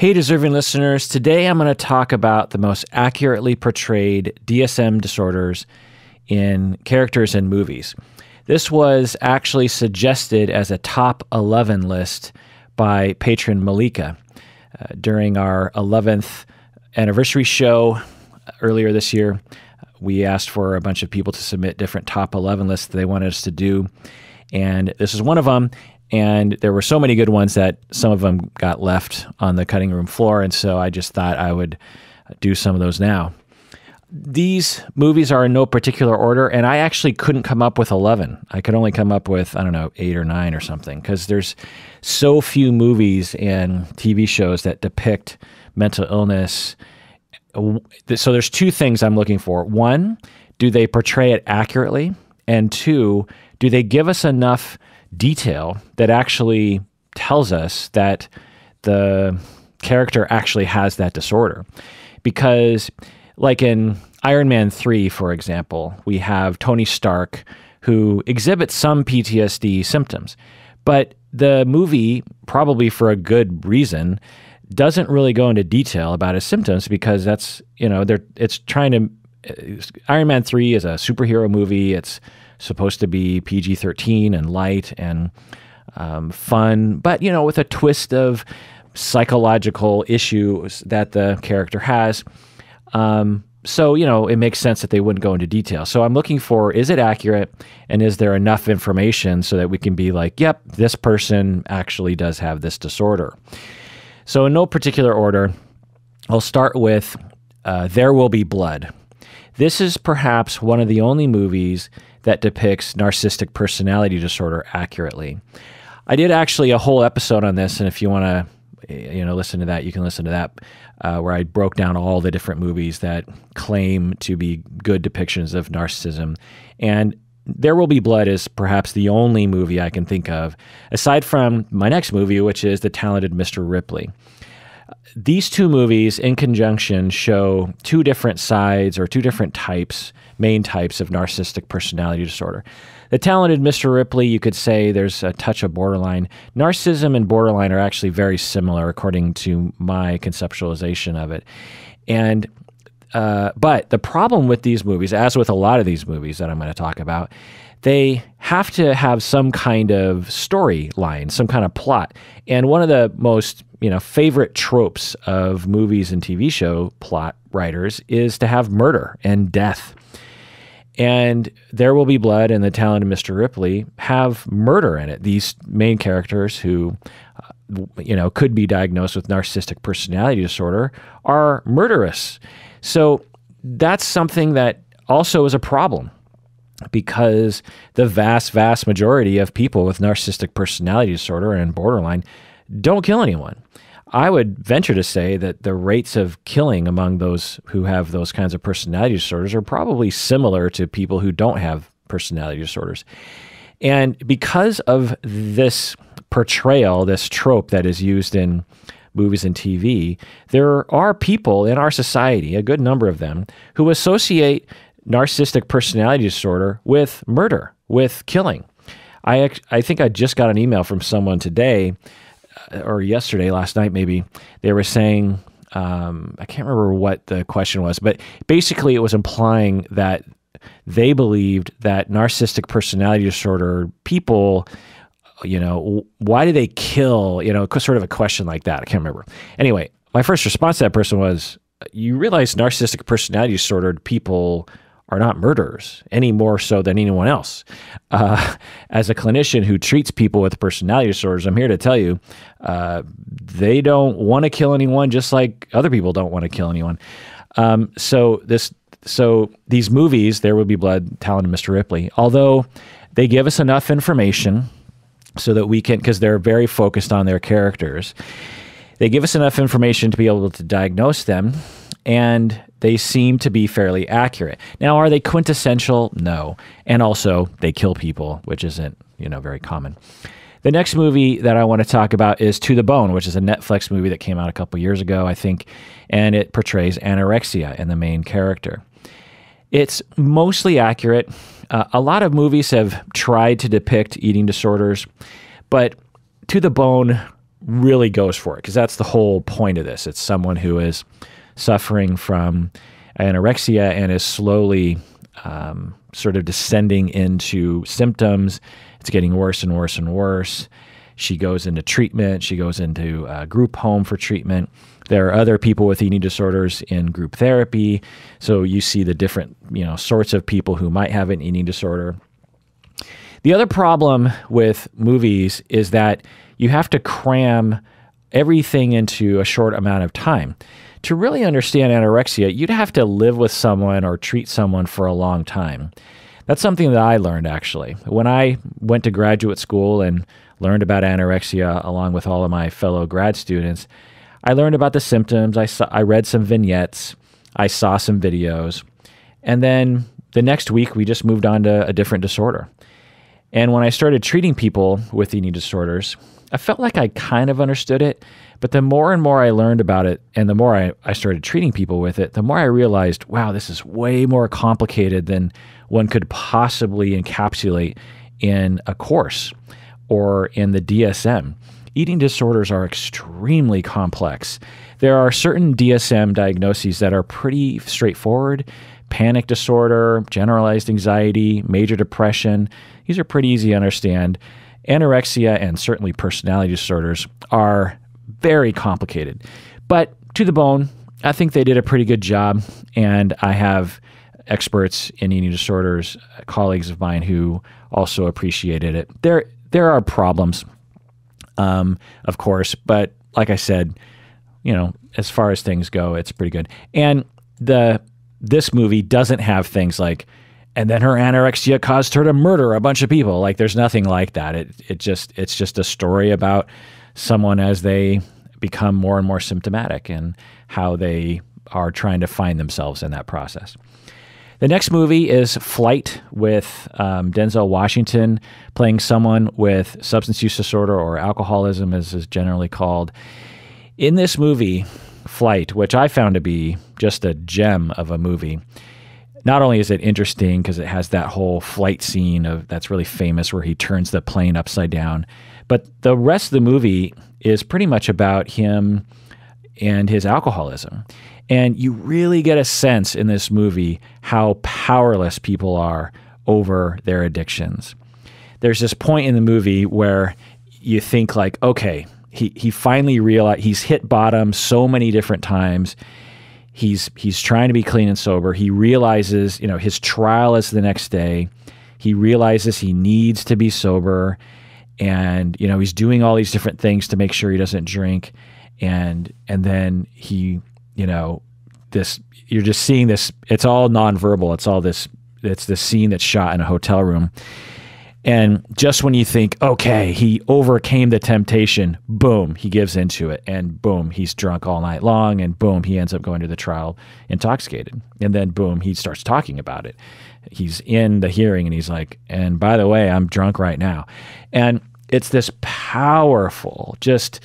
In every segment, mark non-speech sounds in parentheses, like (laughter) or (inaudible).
Hey, deserving listeners. Today I'm going to talk about the most accurately portrayed DSM disorders in characters in movies. This was actually suggested as a top 11 list by patron Malika uh, during our 11th anniversary show earlier this year. We asked for a bunch of people to submit different top 11 lists they wanted us to do. And this is one of them. And there were so many good ones that some of them got left on the cutting room floor. And so I just thought I would do some of those now. These movies are in no particular order, and I actually couldn't come up with 11. I could only come up with, I don't know, eight or nine or something, because there's so few movies and TV shows that depict mental illness. So there's two things I'm looking for. One, do they portray it accurately? And two, do they give us enough detail that actually tells us that the character actually has that disorder. Because, like in Iron Man 3, for example, we have Tony Stark who exhibits some PTSD symptoms. But the movie, probably for a good reason, doesn't really go into detail about his symptoms because that's, you know, they're, it's trying to. Uh, Iron Man 3 is a superhero movie. It's supposed to be PG 13 and light and um, fun, but, you know, with a twist of psychological issues that the character has. Um, so, you know, it makes sense that they wouldn't go into detail. So I'm looking for is it accurate and is there enough information so that we can be like, yep, this person actually does have this disorder. So, in no particular order, I'll start with uh, There Will Be Blood. This is perhaps one of the only movies that depicts narcissistic personality disorder accurately. I did actually a whole episode on this, and if you want to, you know, listen to that, you can listen to that, uh, where I broke down all the different movies that claim to be good depictions of narcissism, and there Will Be Blood is perhaps the only movie I can think of, aside from my next movie, which is The Talented Mr. Ripley. These two movies, in conjunction, show two different sides or two different types main types of narcissistic personality disorder. The talented Mr. Ripley, you could say there's a touch of borderline. Narcissism and borderline are actually very similar, according to my conceptualization of it. And uh, but the problem with these movies, as with a lot of these movies that I'm going to talk about, they have to have some kind of storyline, some kind of plot. And one of the most you know favorite tropes of movies and TV show plot writers is to have murder and death. And There Will Be Blood and The Talented Mr. Ripley have murder in it. These main characters who, uh, you know, could be diagnosed with narcissistic personality disorder are murderous. So that's something that also is a problem because the vast, vast majority of people with narcissistic personality disorder and borderline don't kill anyone. I would venture to say that the rates of killing among those who have those kinds of personality disorders are probably similar to people who don't have personality disorders. And because of this portrayal, this trope that is used in movies and TV, there are people in our society, a good number of them, who associate narcissistic personality disorder with murder, with killing. I, I think I just got an email from someone today or yesterday, last night maybe, they were saying, um, I can't remember what the question was, but basically it was implying that they believed that narcissistic personality disorder people, you know, why do they kill? You know, sort of a question like that. I can't remember. Anyway, my first response to that person was, you realize narcissistic personality disordered people are not murderers any more so than anyone else. Uh, as a clinician who treats people with personality disorders, I'm here to tell you uh, they don't want to kill anyone, just like other people don't want to kill anyone. Um, so this, so these movies, There Will Be Blood, Talented Mr. Ripley, although they give us enough information so that we can, because they're very focused on their characters. They give us enough information to be able to diagnose them and they seem to be fairly accurate. Now, are they quintessential? No. And also, they kill people, which isn't, you know, very common. The next movie that I want to talk about is To the Bone, which is a Netflix movie that came out a couple years ago, I think, and it portrays anorexia in the main character. It's mostly accurate. Uh, a lot of movies have tried to depict eating disorders, but To the Bone really goes for it because that's the whole point of this. It's someone who is suffering from anorexia and is slowly um, sort of descending into symptoms. It's getting worse and worse and worse. She goes into treatment. She goes into a group home for treatment. There are other people with eating disorders in group therapy. So you see the different, you know, sorts of people who might have an eating disorder. The other problem with movies is that you have to cram everything into a short amount of time. To really understand anorexia, you'd have to live with someone or treat someone for a long time. That's something that I learned actually. When I went to graduate school and learned about anorexia along with all of my fellow grad students, I learned about the symptoms. I, saw, I read some vignettes. I saw some videos. And then the next week, we just moved on to a different disorder. And when I started treating people with eating disorders, I felt like I kind of understood it. But the more and more I learned about it, and the more I, I started treating people with it, the more I realized, wow, this is way more complicated than one could possibly encapsulate in a course or in the DSM. Eating disorders are extremely complex. There are certain DSM diagnoses that are pretty straightforward panic disorder, generalized anxiety, major depression. These are pretty easy to understand. Anorexia and certainly personality disorders are very complicated. But to the bone, I think they did a pretty good job. And I have experts in eating disorders, colleagues of mine who also appreciated it. There, there are problems, um, of course, but like I said, you know, as far as things go, it's pretty good. And the this movie doesn't have things like, and then her anorexia caused her to murder a bunch of people. Like, there's nothing like that. It it just it's just a story about someone as they become more and more symptomatic and how they are trying to find themselves in that process. The next movie is Flight with um, Denzel Washington playing someone with substance use disorder or alcoholism, as is generally called. In this movie, Flight, which I found to be just a gem of a movie, not only is it interesting because it has that whole flight scene of that's really famous where he turns the plane upside down, but the rest of the movie is pretty much about him and his alcoholism. And you really get a sense in this movie how powerless people are over their addictions. There's this point in the movie where you think like, okay, he he finally realized he's hit bottom so many different times. He's he's trying to be clean and sober. He realizes, you know, his trial is the next day. He realizes he needs to be sober and you know, he's doing all these different things to make sure he doesn't drink and and then he you know, this you're just seeing this. It's all nonverbal. It's all this. It's this scene that's shot in a hotel room. And just when you think, okay, he overcame the temptation, boom, he gives into it. And boom, he's drunk all night long. And boom, he ends up going to the trial intoxicated. And then boom, he starts talking about it. He's in the hearing and he's like, and by the way, I'm drunk right now. And it's this powerful, just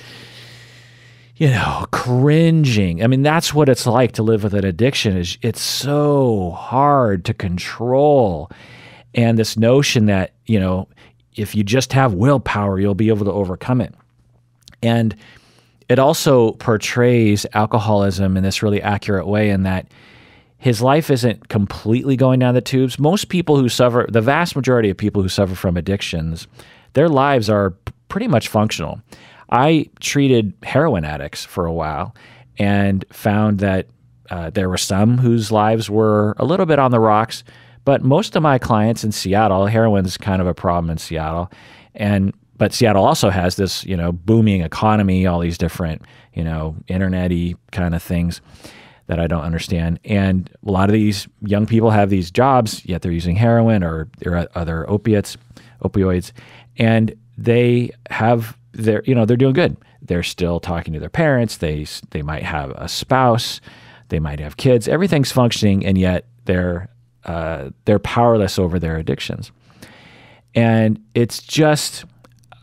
you know, cringing. I mean, that's what it's like to live with an addiction is it's so hard to control. And this notion that, you know, if you just have willpower, you'll be able to overcome it. And it also portrays alcoholism in this really accurate way in that his life isn't completely going down the tubes. Most people who suffer, the vast majority of people who suffer from addictions, their lives are pretty much functional. I treated heroin addicts for a while and found that uh, there were some whose lives were a little bit on the rocks, but most of my clients in Seattle, heroin's kind of a problem in Seattle, and but Seattle also has this you know booming economy, all these different you know internety kind of things that I don't understand, and a lot of these young people have these jobs, yet they're using heroin or other opiates, opioids, and they have they're you know they're doing good. They're still talking to their parents. They they might have a spouse. They might have kids. Everything's functioning, and yet they're uh, they're powerless over their addictions. And it's just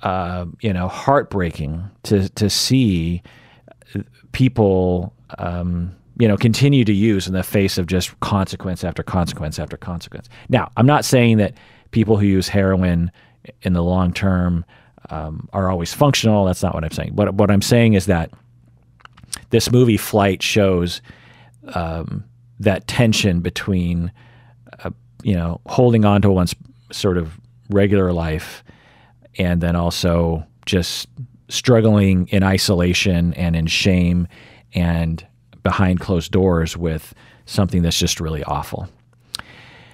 uh, you know heartbreaking to to see people um, you know continue to use in the face of just consequence after consequence after consequence. Now, I'm not saying that people who use heroin in the long term um, are always functional. That's not what I'm saying. But what I'm saying is that this movie Flight shows um, that tension between, uh, you know, holding on to one's sort of regular life and then also just struggling in isolation and in shame and behind closed doors with something that's just really awful.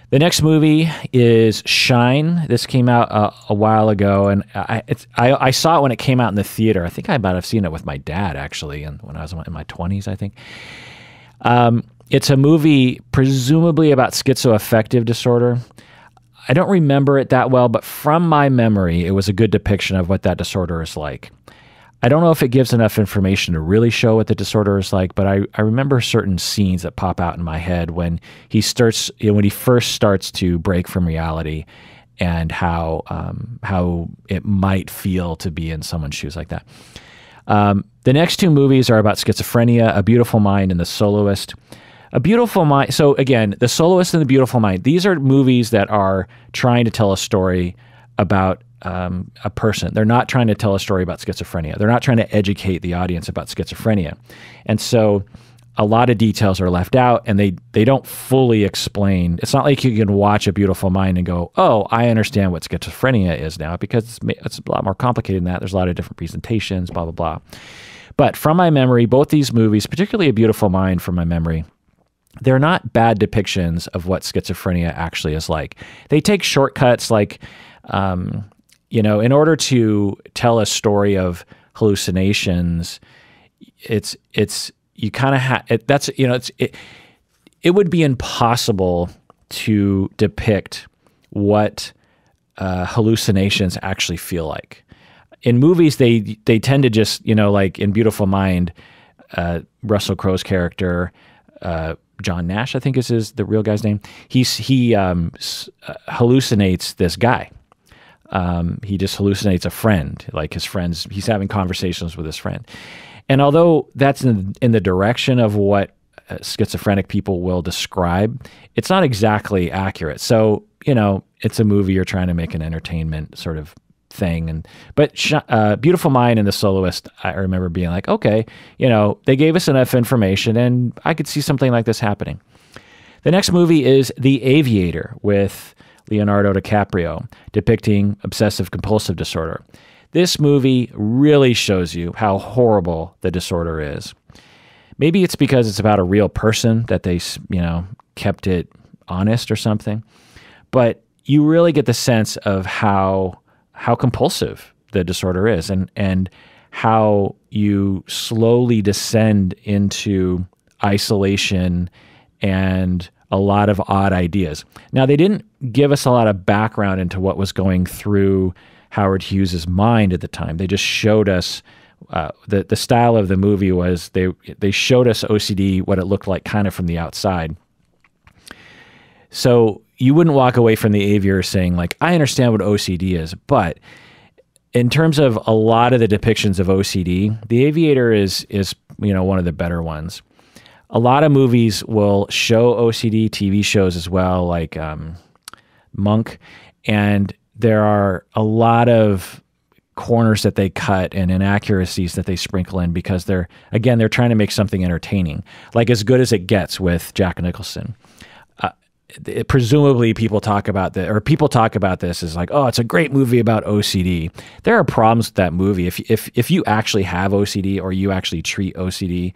The next movie is Shine. This came out uh, a while ago, and I, I, I saw it when it came out in the theater. I think I might have seen it with my dad actually, and when I was in my twenties, I think. Um, it's a movie presumably about schizoaffective disorder. I don't remember it that well, but from my memory, it was a good depiction of what that disorder is like. I don't know if it gives enough information to really show what the disorder is like, but I, I remember certain scenes that pop out in my head when he starts you know, when he first starts to break from reality and how um, how it might feel to be in someone's shoes like that. Um, the next two movies are about schizophrenia, A Beautiful Mind, and The Soloist. A Beautiful Mind. So again, The Soloist and The Beautiful Mind. These are movies that are trying to tell a story about um, a person. They're not trying to tell a story about schizophrenia. They're not trying to educate the audience about schizophrenia. And so a lot of details are left out and they they don't fully explain. It's not like you can watch A Beautiful Mind and go, "Oh, I understand what schizophrenia is now," because it's, it's a lot more complicated than that. There's a lot of different presentations, blah blah blah. But from my memory, both these movies, particularly A Beautiful Mind from my memory, they're not bad depictions of what schizophrenia actually is like. They take shortcuts like um, you know, in order to tell a story of hallucinations, it's it's you kind of have it, that's you know it's it, it would be impossible to depict what uh, hallucinations actually feel like. In movies, they they tend to just you know like in Beautiful Mind, uh, Russell Crowe's character. Uh, John Nash, I think is his the real guy's name. He's he um, uh, hallucinates this guy, um, he just hallucinates a friend, like his friends. He's having conversations with his friend. And although that's in, in the direction of what uh, schizophrenic people will describe, it's not exactly accurate. So, you know, it's a movie you're trying to make an entertainment sort of thing. And but uh, Beautiful Mind and The Soloist, I remember being like, okay, you know, they gave us enough information, and I could see something like this happening. The next movie is The Aviator with Leonardo DiCaprio, depicting obsessive compulsive disorder. This movie really shows you how horrible the disorder is. Maybe it's because it's about a real person that they, you know, kept it honest or something. But you really get the sense of how how compulsive the disorder is and and how you slowly descend into isolation and a lot of odd ideas. Now, they didn't give us a lot of background into what was going through Howard Hughes's mind at the time. They just showed us uh, the the style of the movie was they they showed us OCD what it looked like kind of from the outside. So you wouldn't walk away from the aviator saying like I understand what OCD is, but in terms of a lot of the depictions of OCD, the aviator is is you know one of the better ones a lot of movies will show OCD TV shows as well, like um, Monk, and there are a lot of corners that they cut and inaccuracies that they sprinkle in because they're again they're trying to make something entertaining, like as good as it gets with Jack Nicholson. Uh, it, presumably, people talk about that, or people talk about this as like, oh, it's a great movie about OCD. There are problems with that movie. If if if you actually have OCD or you actually treat OCD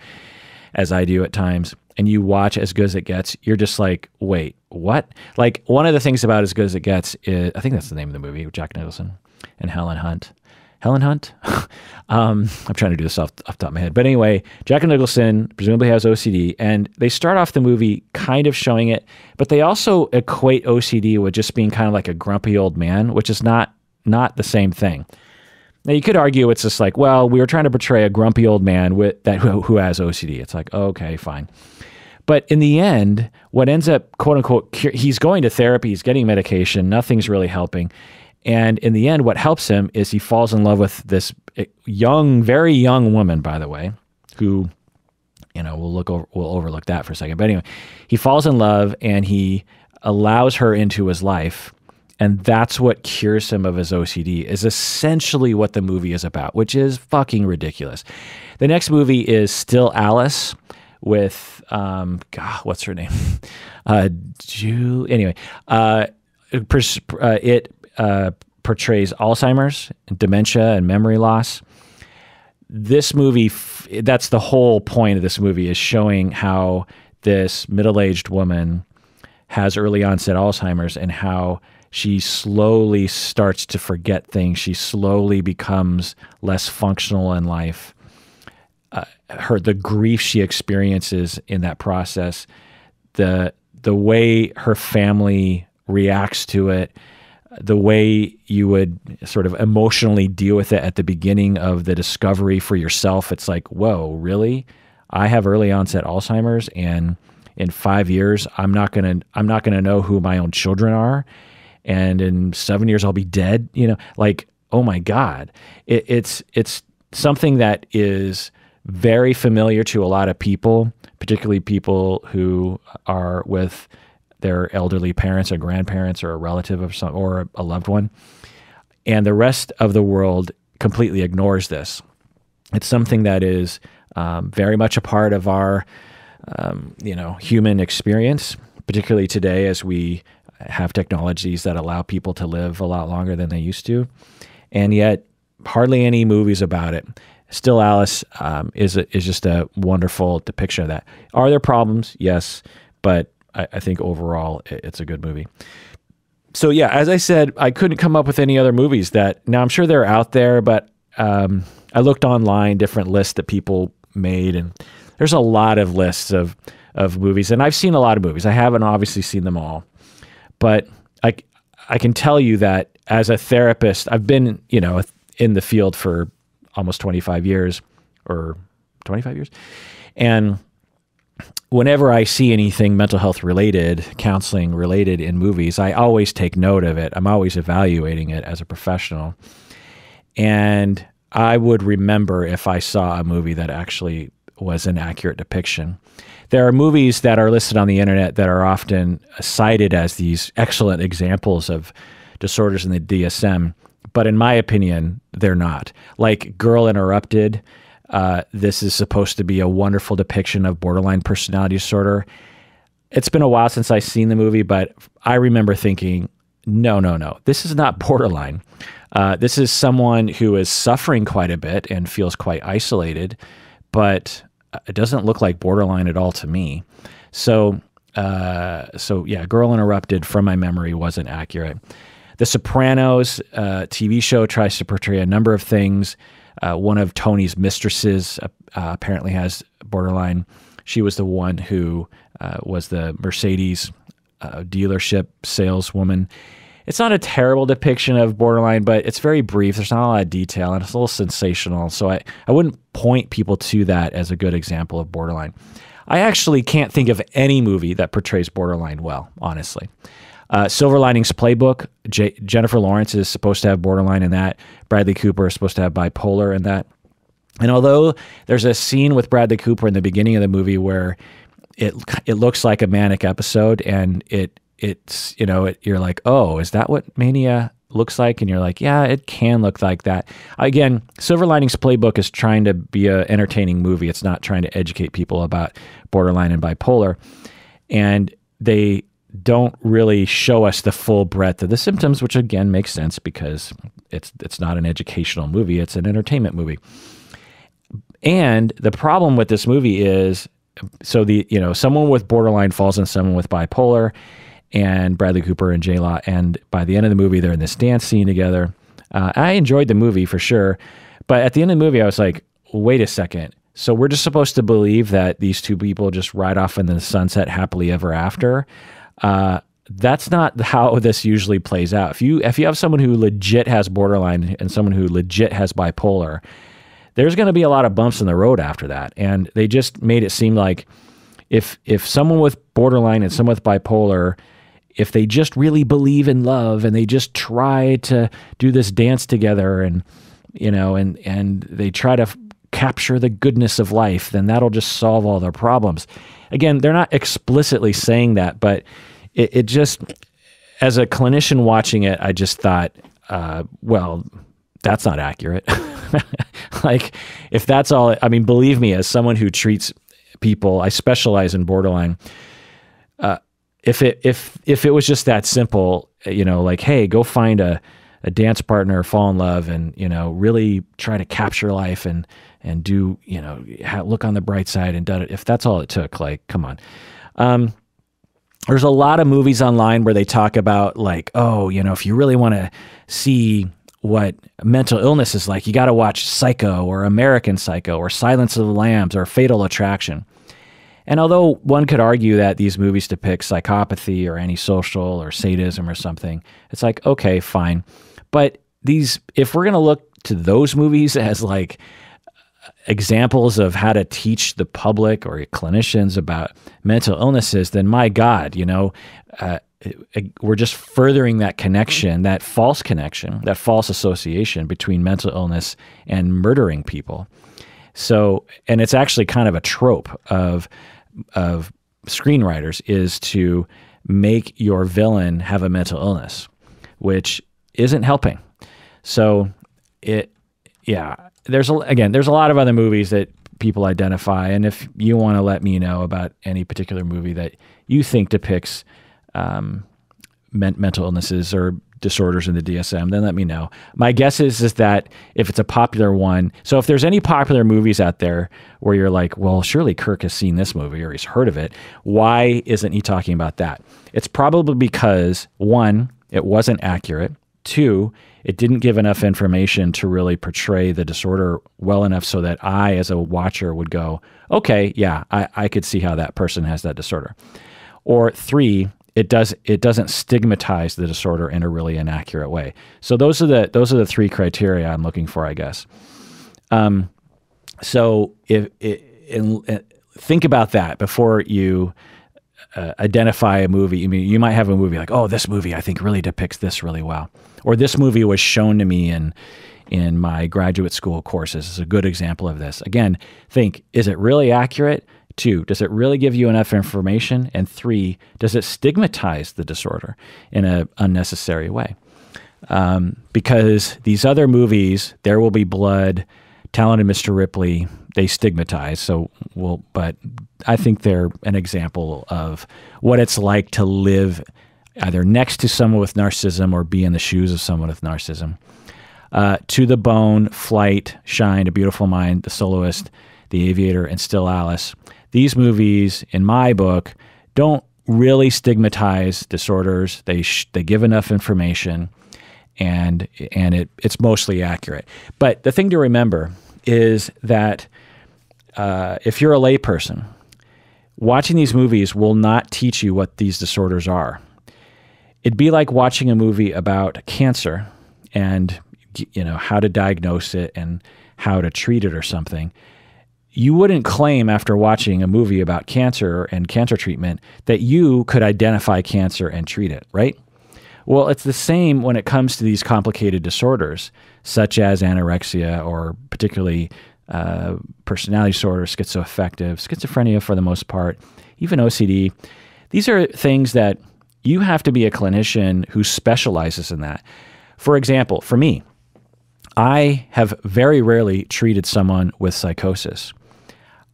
as I do at times, and you watch As Good as It Gets, you're just like, wait, what? Like, one of the things about As Good as It Gets is, I think that's the name of the movie Jack Nicholson and Helen Hunt. Helen Hunt? (laughs) um, I'm trying to do this off, off the top of my head. But anyway, Jack Nicholson presumably has OCD, and they start off the movie kind of showing it, but they also equate OCD with just being kind of like a grumpy old man, which is not not the same thing. Now you could argue it's just like, well, we were trying to portray a grumpy old man with that who, who has OCD. It's like, okay, fine. But in the end, what ends up, quote unquote, he's going to therapy, he's getting medication, nothing's really helping. And in the end, what helps him is he falls in love with this eh, young, very young woman, by the way, who, you know, we'll look over, we'll overlook that for a second. But anyway, he falls in love and he allows her into his life and that's what cures him of his OCD is essentially what the movie is about, which is fucking ridiculous. The next movie is Still Alice with um, God, what's her name? (laughs) Uh, Julie. Anyway, uh, uh, it uh, portrays Alzheimer's, dementia, and memory loss. This movie, that's the whole point of this movie, is showing how this middle-aged woman has early onset Alzheimer's and how she slowly starts to forget things. She slowly becomes less functional in life. Uh, her the grief she experiences in that process, the the way her family reacts to it, the way you would sort of emotionally deal with it at the beginning of the discovery for yourself. It's like, whoa, really? I have early onset Alzheimer's, and in five years, I'm not gonna I'm not gonna know who my own children are, and in seven years, I'll be dead. You know, like, oh my God, it, it's it's something that is very familiar to a lot of people, particularly people who are with their elderly parents or grandparents or a relative of some or a loved one. And the rest of the world completely ignores this. It's something that is um, very much a part of our, um, you know, human experience, particularly today as we have technologies that allow people to live a lot longer than they used to. And yet, hardly any movies about it. Still, Alice um, is a, is just a wonderful depiction of that. Are there problems? Yes, but I, I think overall it's a good movie. So yeah, as I said, I couldn't come up with any other movies that. Now I'm sure they're out there, but um, I looked online, different lists that people made, and there's a lot of lists of of movies, and I've seen a lot of movies. I haven't obviously seen them all, but I I can tell you that as a therapist, I've been you know in the field for almost 25 years or 25 years. And whenever I see anything mental health related, counseling related in movies, I always take note of it. I'm always evaluating it as a professional. And I would remember if I saw a movie that actually was an accurate depiction. There are movies that are listed on the internet that are often cited as these excellent examples of disorders in the DSM but in my opinion, they're not. Like Girl Interrupted, uh, this is supposed to be a wonderful depiction of borderline personality disorder. It's been a while since I've seen the movie, but I remember thinking, no, no, no, this is not borderline. Uh, this is someone who is suffering quite a bit and feels quite isolated, but it doesn't look like borderline at all to me. So, uh, so yeah, Girl Interrupted from my memory wasn't accurate. The Sopranos uh, TV show tries to portray a number of things. Uh, one of Tony's mistresses uh, apparently has borderline. She was the one who uh, was the Mercedes uh, dealership saleswoman. It's not a terrible depiction of borderline, but it's very brief. There's not a lot of detail and it's a little sensational. So I, I wouldn't point people to that as a good example of borderline. I actually can't think of any movie that portrays borderline well, honestly. Uh, Silver Linings Playbook. J- Jennifer Lawrence is supposed to have borderline in that. Bradley Cooper is supposed to have bipolar in that. And although there's a scene with Bradley Cooper in the beginning of the movie where it it looks like a manic episode, and it it's you know it, you're like, oh, is that what mania looks like? And you're like, yeah, it can look like that. Again, Silver Linings Playbook is trying to be an entertaining movie. It's not trying to educate people about borderline and bipolar. And they don't really show us the full breadth of the symptoms, which again makes sense because it's it's not an educational movie; it's an entertainment movie. And the problem with this movie is, so the you know someone with borderline falls in someone with bipolar, and Bradley Cooper and J Law, and by the end of the movie, they're in this dance scene together. Uh, I enjoyed the movie for sure, but at the end of the movie, I was like, wait a second. So we're just supposed to believe that these two people just ride off in the sunset happily ever after. Uh, that's not how this usually plays out. If you if you have someone who legit has borderline and someone who legit has bipolar, there's going to be a lot of bumps in the road after that. And they just made it seem like if if someone with borderline and someone with bipolar, if they just really believe in love and they just try to do this dance together and you know and and they try to capture the goodness of life, then that'll just solve all their problems. Again, they're not explicitly saying that, but it, it just as a clinician watching it, I just thought, uh, well, that's not accurate. (laughs) like, if that's all, I mean, believe me, as someone who treats people, I specialize in borderline. If it if if it was just that simple, you know, like, hey, go find a a dance partner, fall in love, and you know, really try to capture life and and do you know look on the bright side and done it. If that's all it took, like, come on. Um, there's a lot of movies online where they talk about like, oh, you know, if you really want to see what mental illness is like, you got to watch Psycho or American Psycho or Silence of the Lambs or Fatal Attraction. And although one could argue that these movies depict psychopathy or antisocial or sadism or something, it's like, okay, fine. But these, if we're going to look to those movies as like examples of how to teach the public or clinicians about mental illnesses, then my God, you know, uh, we're just furthering that connection, that false connection, that false association between mental illness and murdering people. So, and it's actually kind of a trope of of screenwriters is to make your villain have a mental illness, which isn't helping. So, it yeah, there's a, again, there's a lot of other movies that people identify, and if you want to let me know about any particular movie that you think depicts um, men mental illnesses or disorders in the DSM, then let me know. My guess is is that if it's a popular one, so if there's any popular movies out there where you're like, well, surely Kirk has seen this movie or he's heard of it, why isn't he talking about that? It's probably because one, it wasn't accurate. Two, it didn't give enough information to really portray the disorder well enough so that I, as a watcher, would go, okay, yeah, I, I could see how that person has that disorder. Or three, it does it doesn't stigmatize the disorder in a really inaccurate way. So those are the those are the three criteria I'm looking for, I guess. Um, so if, in, think about that before you uh, identify a movie. I mean, you might have a movie like, oh, this movie I think really depicts this really well, or this movie was shown to me in in my graduate school courses. Is a good example of this. Again, think: is it really accurate? Two, does it really give you enough information? And three, does it stigmatize the disorder in an unnecessary way? Um, because these other movies, There Will Be Blood, Talented Mr. Ripley, they stigmatize. So, well, but I think they're an example of what it's like to live either next to someone with narcissism or be in the shoes of someone with narcissism. Uh, to the Bone, Flight, Shine, A Beautiful Mind, The Soloist, The Aviator, and Still Alice these movies, in my book, don't really stigmatize disorders. They they give enough information, and and it it's mostly accurate. But the thing to remember is that uh, if you're a layperson, watching these movies will not teach you what these disorders are. It'd be like watching a movie about cancer and you know how to diagnose it and how to treat it or something you wouldn't claim after watching a movie about cancer and cancer treatment that you could identify cancer and treat it, right? Well, it's the same when it comes to these complicated disorders, such as anorexia or particularly uh, personality disorder, schizoaffective, schizophrenia for the most part, even OCD. These are things that you have to be a clinician who specializes in that. For example, for me, I have very rarely treated someone with psychosis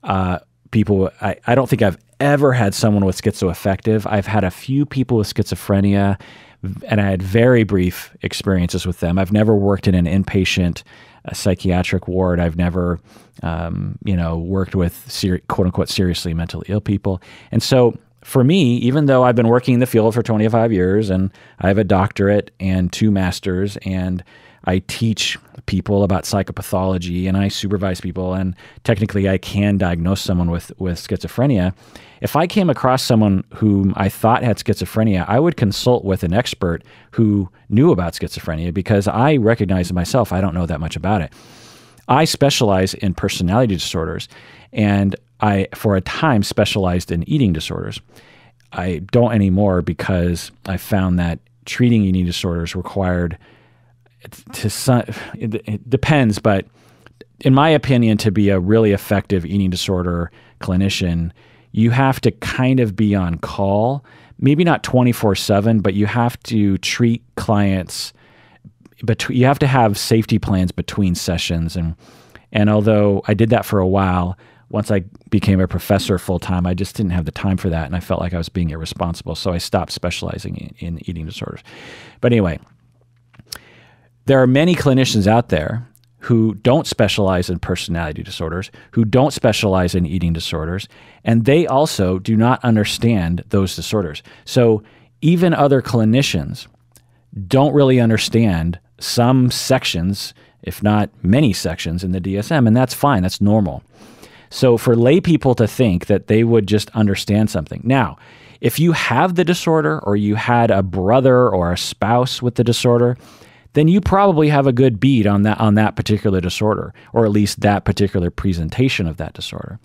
uh, people. I, I don't think I've ever had someone with schizoaffective. I've had a few people with schizophrenia, and I had very brief experiences with them. I've never worked in an inpatient uh, psychiatric ward. I've never, um, you know, worked with quote unquote seriously mentally ill people. And so for me, even though I've been working in the field for 25 years and I have a doctorate and two masters and I teach people about psychopathology and I supervise people and technically I can diagnose someone with with schizophrenia. If I came across someone whom I thought had schizophrenia, I would consult with an expert who knew about schizophrenia because I recognize myself I don't know that much about it. I specialize in personality disorders and I for a time specialized in eating disorders. I don't anymore because I found that treating eating disorders required to some, it, depends, but in my opinion, to be a really effective eating disorder clinician, you have to kind of be on call. Maybe not 24 7, but you have to treat clients. But you have to have safety plans between sessions. And, and although I did that for a while, once I became a professor full time, I just didn't have the time for that. And I felt like I was being irresponsible. So I stopped specializing in, in eating disorders. But anyway, there are many clinicians out there who don't specialize in personality disorders, who don't specialize in eating disorders, and they also do not understand those disorders. So even other clinicians don't really understand some sections, if not many sections in the DSM, and that's fine, that's normal. So for lay people to think that they would just understand something. Now, if you have the disorder or you had a brother or a spouse with the disorder, then you probably have a good bead on that on that particular disorder, or at least that particular presentation of that disorder.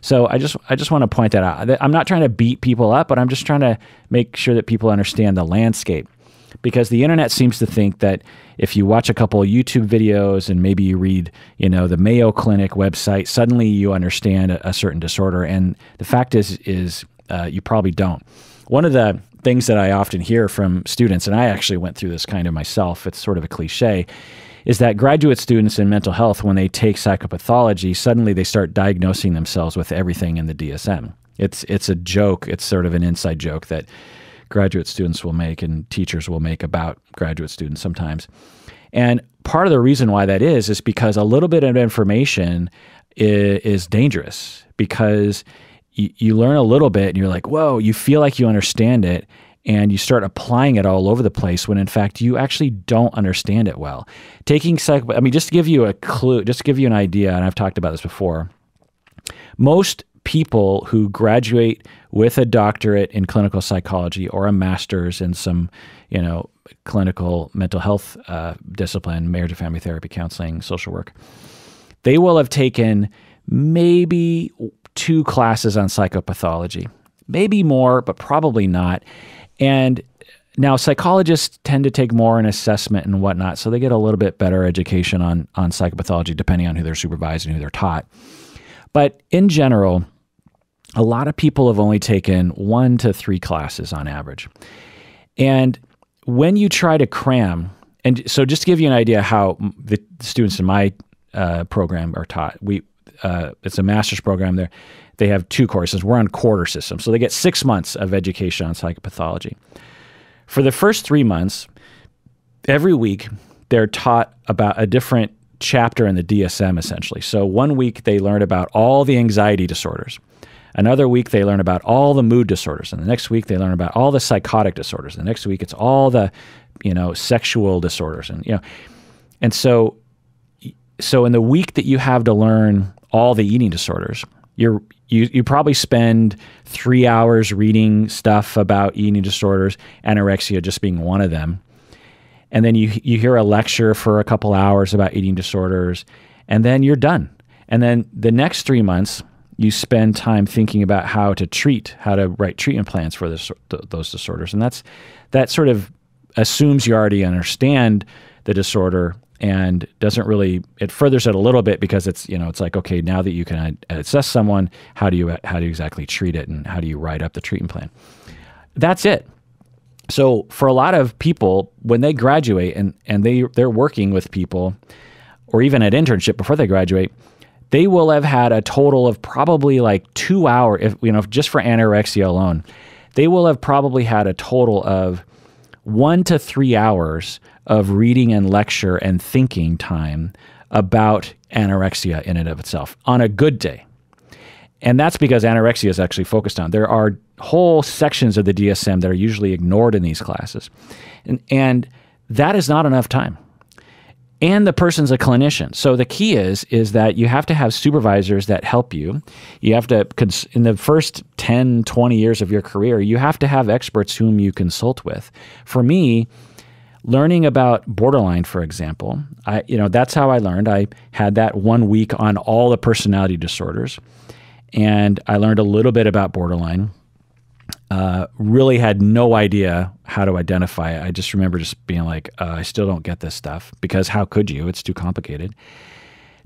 So I just I just want to point that out. I'm not trying to beat people up, but I'm just trying to make sure that people understand the landscape. Because the internet seems to think that if you watch a couple of YouTube videos and maybe you read, you know, the Mayo Clinic website, suddenly you understand a, a certain disorder. And the fact is, is uh, you probably don't. One of the things that I often hear from students, and I actually went through this kind of myself, it's sort of a cliche, is that graduate students in mental health, when they take psychopathology, suddenly they start diagnosing themselves with everything in the DSM. It's, it's a joke, it's sort of an inside joke that graduate students will make and teachers will make about graduate students sometimes. And part of the reason why that is, is because a little bit of information is, is dangerous because you, you learn a little bit and you're like, whoa, you feel like you understand it and you start applying it all over the place when in fact you actually don't understand it well. Taking psych, I mean, just to give you a clue, just to give you an idea, and I've talked about this before, most people who graduate with a doctorate in clinical psychology or a master's in some, you know, clinical mental health uh, discipline, marriage and family therapy, counseling, social work, they will have taken maybe two classes on psychopathology, maybe more, but probably not. And now psychologists tend to take more an assessment and whatnot, so they get a little bit better education on on psychopathology depending on who they're supervised and who they're taught. But in general, a lot of people have only taken one to three classes on average. And when you try to cram, and so just to give you an idea how the students in my uh, program are taught, we uh, it's a master's program there. They have two courses. We're on quarter system, so they get six months of education on psychopathology. For the first three months, every week they're taught about a different chapter in the DSM essentially. So one week they learn about all the anxiety disorders. Another week they learn about all the mood disorders, and the next week they learn about all the psychotic disorders. The next week it's all the, you know, sexual disorders, and you know, and so, so in the week that you have to learn all the eating disorders. You're you you probably spend three hours reading stuff about eating disorders, anorexia just being one of them, and then you you hear a lecture for a couple hours about eating disorders, and then you're done. And then the next three months, you spend time thinking about how to treat, how to write treatment plans for this, th those disorders, and that's that sort of assumes you already understand the disorder and doesn't really it furthers it a little bit because it's you know it's like okay now that you can assess someone how do you how do you exactly treat it and how do you write up the treatment plan? That's it. So for a lot of people when they graduate and and they they're working with people or even at internship before they graduate they will have had a total of probably like 2 hour if you know just for anorexia alone they will have probably had a total of 1 to 3 hours of reading and lecture and thinking time about anorexia in and of itself on a good day. And that's because anorexia is actually focused on. There are whole sections of the DSM that are usually ignored in these classes. And, and that is not enough time. And the person's a clinician. So the key is is that you have to have supervisors that help you. You have to in the first 10, 20 years of your career, you have to have experts whom you consult with. For me, learning about borderline for example i you know that's how i learned. I had that one week on all the personality disorders and i learned a little bit about borderline. Uh, really had no idea how to identify it. I just remember just being like uh, i still don't get this stuff because how could you? It's too complicated.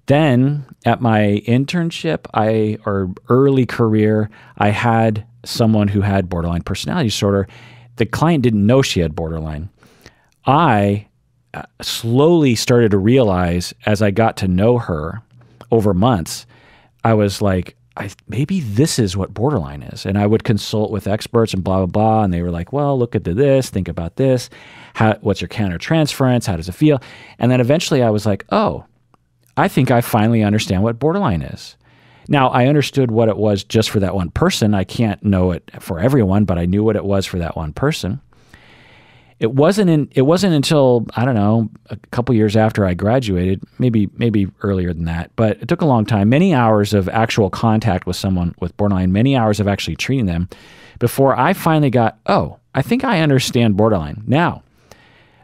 Then at my internship, I or early career, I had someone who had borderline personality disorder. The client didn't know she had borderline. I uh, slowly started to realize as I got to know her over months, I was like, I, maybe this is what borderline is. And I would consult with experts and blah, blah, blah. And they were like, well, look at this, think about this. How, what's your countertransference? How does it feel? And then eventually I was like, oh, I think I finally understand what borderline is. Now, I understood what it was just for that one person. I can't know it for everyone, but I knew what it was for that one person. It wasn't in, it wasn't until I don't know a couple years after I graduated, maybe maybe earlier than that, but it took a long time, many hours of actual contact with someone with borderline, many hours of actually treating them before I finally got, oh, I think I understand borderline. Now,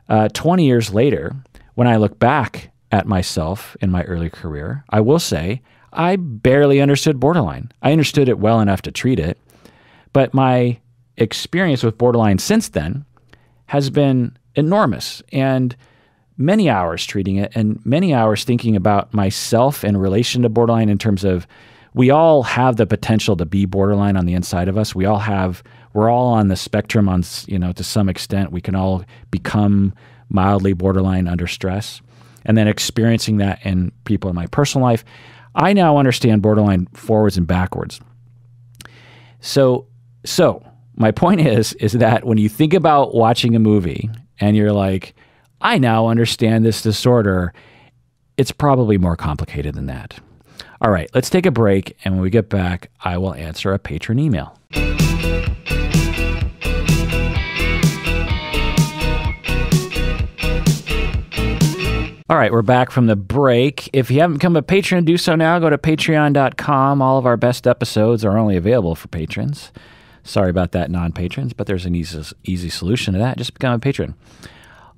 uh, 20 years later, when I look back at myself in my early career, I will say I barely understood borderline. I understood it well enough to treat it, but my experience with borderline since then has been enormous and many hours treating it and many hours thinking about myself in relation to borderline in terms of we all have the potential to be borderline on the inside of us. We all have we're all on the spectrum on you know to some extent we can all become mildly borderline under stress and then experiencing that in people in my personal life. I now understand borderline forwards and backwards. So so my point is is that when you think about watching a movie and you're like, I now understand this disorder, it's probably more complicated than that. All right, let's take a break, and when we get back, I will answer a patron email. All right, we're back from the break. If you haven't become a patron, do so now. Go to patreon.com. All of our best episodes are only available for patrons. Sorry about that, non patrons, but there's an easy, easy solution to that. Just become a patron.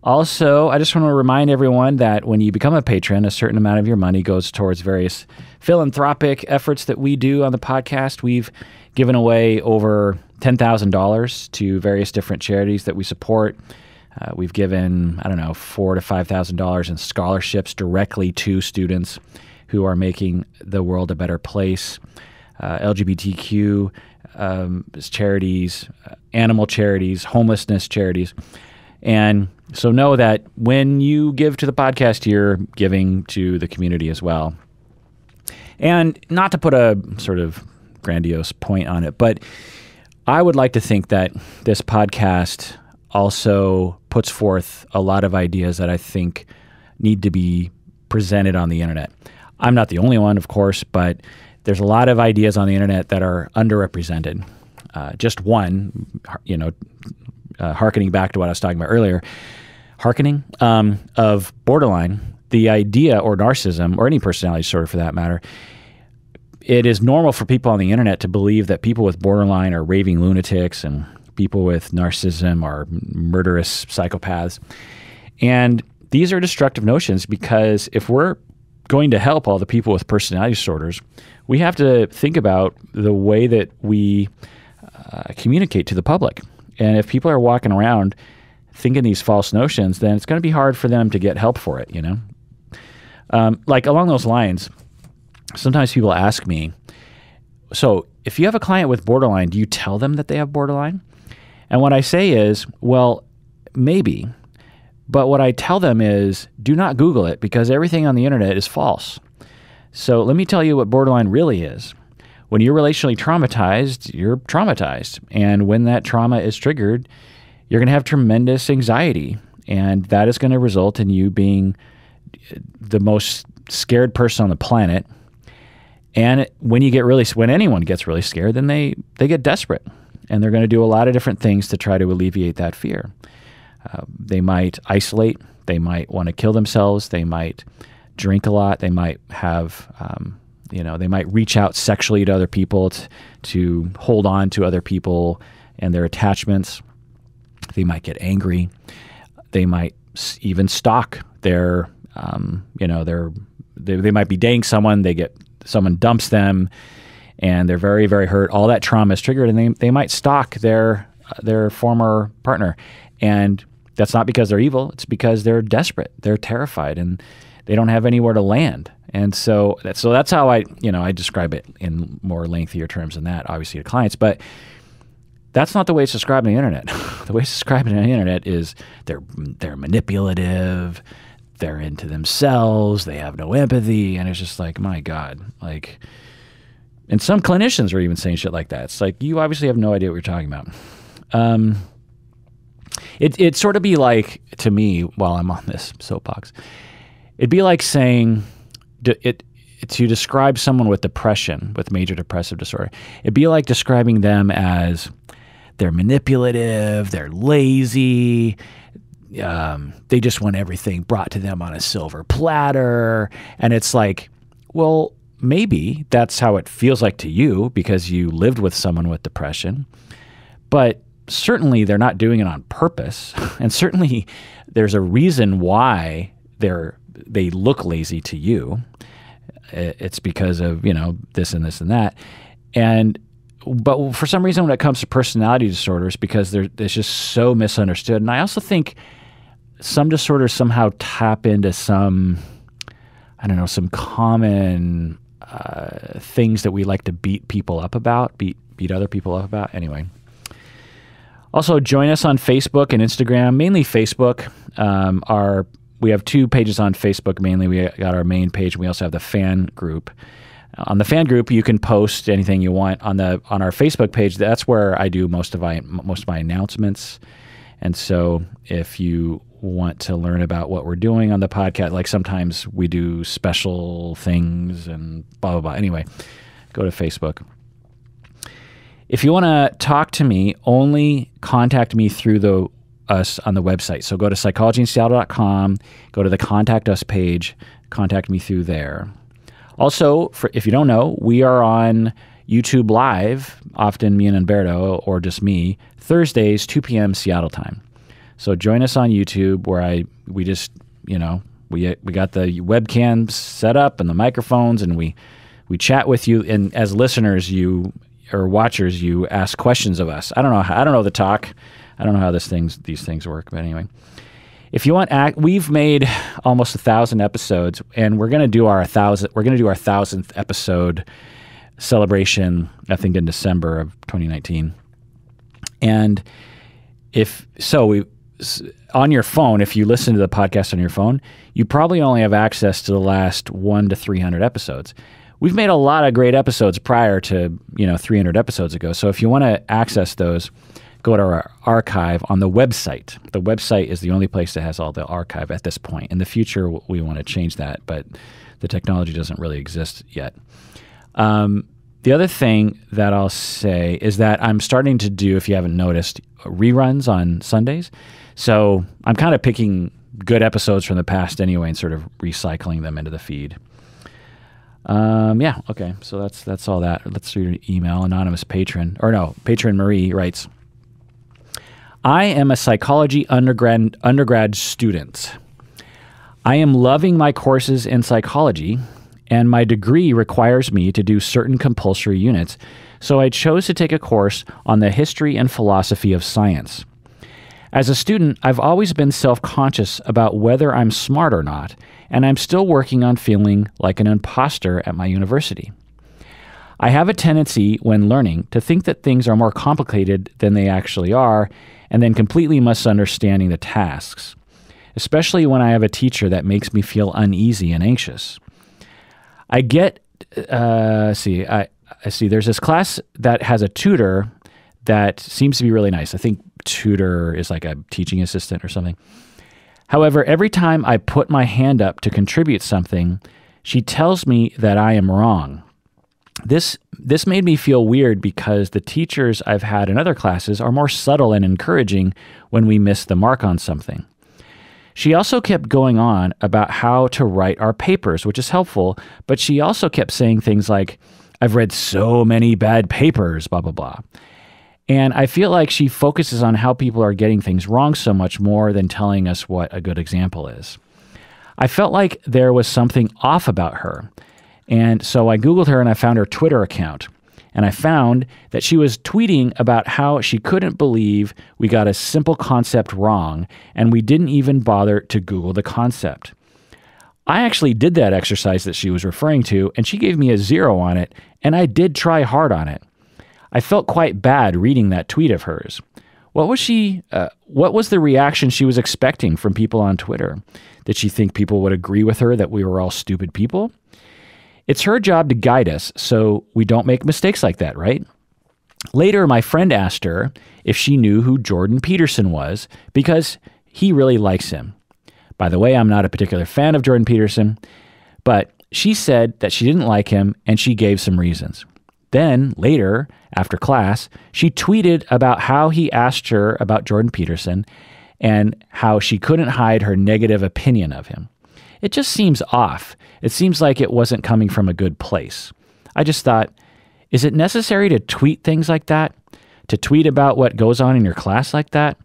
Also, I just want to remind everyone that when you become a patron, a certain amount of your money goes towards various philanthropic efforts that we do on the podcast. We've given away over $10,000 to various different charities that we support. Uh, we've given, I don't know, four to $5,000 in scholarships directly to students who are making the world a better place. Uh, LGBTQ um, charities, uh, animal charities, homelessness charities. And so know that when you give to the podcast, you're giving to the community as well. And not to put a sort of grandiose point on it, but I would like to think that this podcast also puts forth a lot of ideas that I think need to be presented on the internet. I'm not the only one, of course, but there's a lot of ideas on the internet that are underrepresented. Uh, just one, you know, uh, harkening back to what I was talking about earlier, harkening um, of borderline, the idea or narcissism or any personality disorder for that matter. It is normal for people on the internet to believe that people with borderline are raving lunatics and people with narcissism are murderous psychopaths. And these are destructive notions because if we're going to help all the people with personality disorders, we have to think about the way that we uh, communicate to the public. And if people are walking around thinking these false notions, then it's going to be hard for them to get help for it, you know? Um, like along those lines, sometimes people ask me, so if you have a client with borderline, do you tell them that they have borderline? And what I say is, well, maybe. But what I tell them is, do not Google it because everything on the internet is false. So let me tell you what borderline really is. When you're relationally traumatized, you're traumatized. And when that trauma is triggered, you're going to have tremendous anxiety. And that is going to result in you being the most scared person on the planet. And when you get really, when anyone gets really scared, then they, they get desperate. And they're going to do a lot of different things to try to alleviate that fear. Uh, they might isolate. They might want to kill themselves. They might drink a lot. They might have, um, you know, they might reach out sexually to other people to, to hold on to other people and their attachments. They might get angry. They might even stalk their, um, you know, their, they, they might be dating someone. They get someone dumps them, and they're very, very hurt. All that trauma is triggered, and they they might stalk their their former partner, and that's not because they're evil. It's because they're desperate. They're terrified, and they don't have anywhere to land. And so so that's how I you know I describe it in more lengthier terms than that, obviously to clients, but that's not the way it's described on the internet. (laughs) the way it's described on the internet is they're they're manipulative, they're into themselves, they have no empathy, and it's just like my God, like. And some clinicians are even saying shit like that. It's like you obviously have no idea what you're talking about. Um, it it'd sort of be like to me while I'm on this (laughs) soapbox. It'd be like saying it to describe someone with depression, with major depressive disorder. It'd be like describing them as they're manipulative, they're lazy, um, they just want everything brought to them on a silver platter, and it's like, well, maybe that's how it feels like to you because you lived with someone with depression, but certainly they're not doing it on purpose, (laughs) and certainly there's a reason why they're they look lazy to you. It's because of you know this and this and that, and but for some reason when it comes to personality disorders, because they're it's just so misunderstood, and I also think some disorders somehow tap into some I don't know some common uh, things that we like to beat people up about, beat beat other people up about. Anyway. Also, join us on Facebook and Instagram, mainly Facebook. Um, our we have two pages on Facebook mainly. We got our main page, and we also have the fan group. On the fan group, you can post anything you want. On the on our Facebook page, that's where I do most of my most of my announcements. And so, if you want to learn about what we're doing on the podcast, like sometimes we do special things and blah blah blah. Anyway, go to Facebook. If you want to talk to me, only contact me through the us on the website. So go to psychologyinseattle.com, go to the contact us page, contact me through there. Also, for, if you don't know, we are on YouTube Live, often me and Umberto, or just me, Thursdays, 2 p.m. Seattle time. So join us on YouTube where I we just you know we we got the webcams set up and the microphones and we we chat with you and as listeners you or watchers, you ask questions of us. I don't know. I don't know the talk. I don't know how this things these things work. But anyway, if you want, act, we've made almost a thousand episodes, and we're gonna do our thousand. We're gonna do our thousandth episode celebration. I think in December of 2019. And if so, we on your phone, if you listen to the podcast on your phone, you probably only have access to the last one to 300 episodes we've made a lot of great episodes prior to you know 300 episodes ago. So if you want to access those, go to our archive on the website. The website is the only place that has all the archive at this point. In the future, we want to change that, but the technology doesn't really exist yet. Um, the other thing that I'll say is that I'm starting to do, if you haven't noticed, reruns on Sundays. So I'm kind of picking good episodes from the past anyway and sort of recycling them into the feed. Um, yeah, okay. So that's that's all that. Let's read an email. Anonymous patron, or no, patron Marie writes, "I am a psychology undergrad undergrad student. I am loving my courses in psychology, and my degree requires me to do certain compulsory units. So I chose to take a course on the history and philosophy of science." As a student, I've always been self conscious about whether I'm smart or not, and I'm still working on feeling like an imposter at my university. I have a tendency, when learning, to think that things are more complicated than they actually are, and then completely misunderstanding the tasks, especially when I have a teacher that makes me feel uneasy and anxious. I get, uh, see, I, I see, there's this class that has a tutor that seems to be really nice. I think tutor is like a teaching assistant or something. However, every time I put my hand up to contribute something, she tells me that I am wrong. This this made me feel weird because the teachers I've had in other classes are more subtle and encouraging when we miss the mark on something. She also kept going on about how to write our papers, which is helpful, but she also kept saying things like, I've read so many bad papers, blah, blah, blah. And I feel like she focuses on how people are getting things wrong so much more than telling us what a good example is. I felt like there was something off about her. And so I Googled her and I found her Twitter account. And I found that she was tweeting about how she couldn't believe we got a simple concept wrong and we didn't even bother to Google the concept. I actually did that exercise that she was referring to, and she gave me a zero on it, and I did try hard on it. I felt quite bad reading that tweet of hers. What was she? Uh, what was the reaction she was expecting from people on Twitter? Did she think people would agree with her that we were all stupid people? It's her job to guide us so we don't make mistakes like that, right? Later, my friend asked her if she knew who Jordan Peterson was because he really likes him. By the way, I'm not a particular fan of Jordan Peterson, but she said that she didn't like him and she gave some reasons. Then, later, after class, she tweeted about how he asked her about Jordan Peterson and how she couldn't hide her negative opinion of him. It just seems off. It seems like it wasn't coming from a good place. I just thought, is it necessary to tweet things like that? To tweet about what goes on in your class like that?